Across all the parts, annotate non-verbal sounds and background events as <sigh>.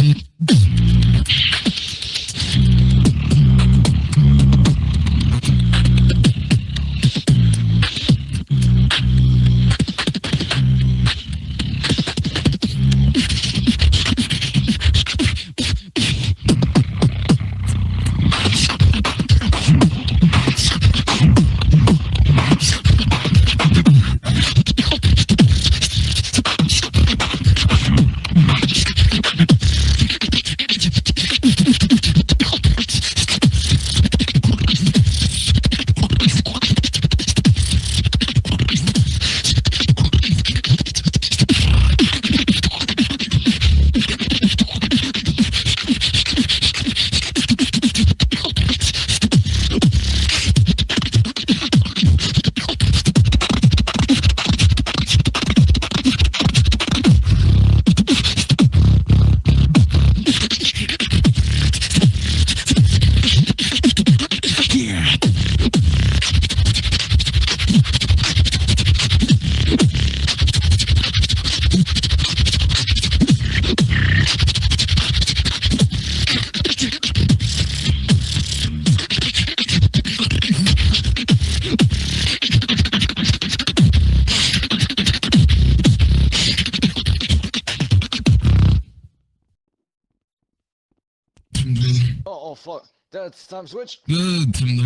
deep. Oh, oh fuck. That's time switch. Uh, dum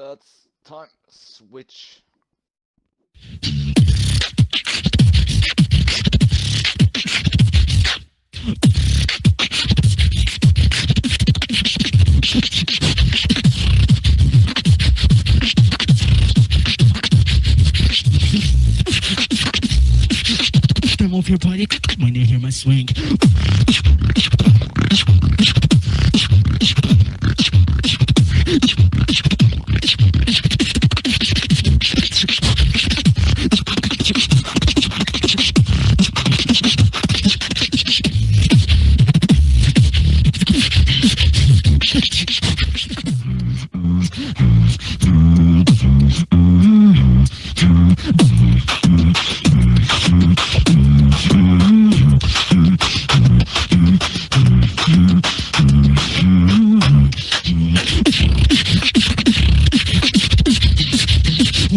That's time switch. Off your body when you hear my swing. Mm-hmm.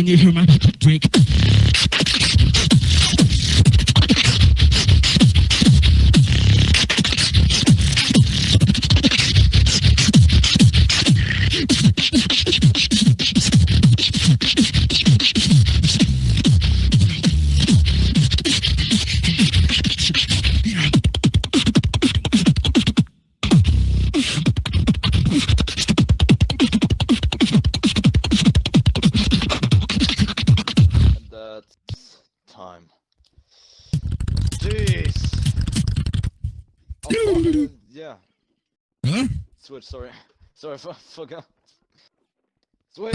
when you hear my drink. Switch. Sorry. <laughs> Sorry. For, <laughs> forgot. <laughs> Switch.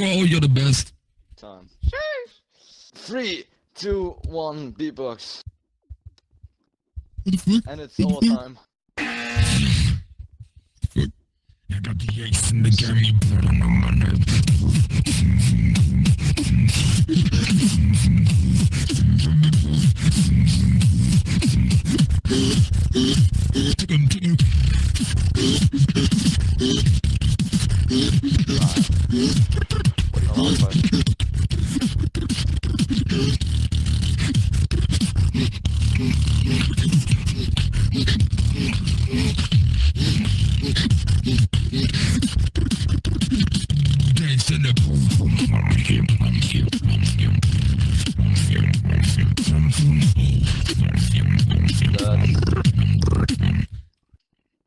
bro. You're the best. Time. Three, two, one, beatbox. And it's all time. I got the ace in the game. You put on my money.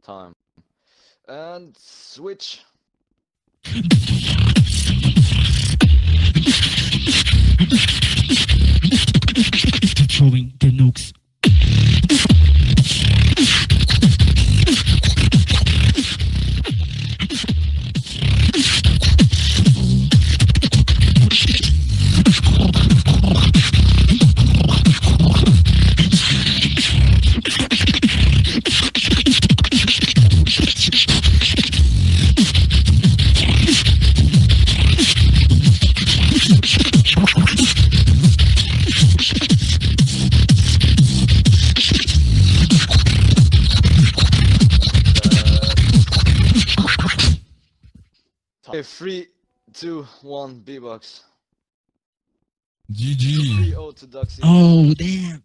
Time. And switch. Throwing the nukes. Three, two, one, beatbox. GG. 3 0 to Duckzy. Oh, damn.